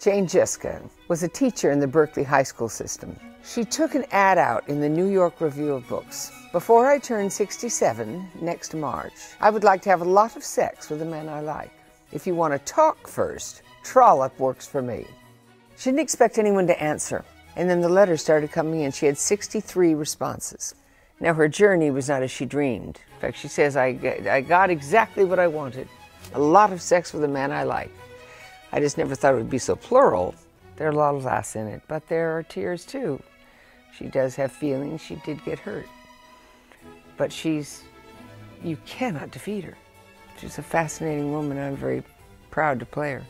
Jane Juska was a teacher in the Berkeley High School system. She took an ad out in the New York Review of Books. Before I turn 67 next March, I would like to have a lot of sex with the men I like. If you want to talk first, Trollope works for me. She didn't expect anyone to answer, and then the letters started coming in. She had 63 responses. Now, her journey was not as she dreamed. In fact, she says, I, I got exactly what I wanted a lot of sex with a man I like. I just never thought it would be so plural. There are a lot of laughs in it, but there are tears too. She does have feelings. She did get hurt. But she's, you cannot defeat her. She's a fascinating woman. I'm very proud to play her.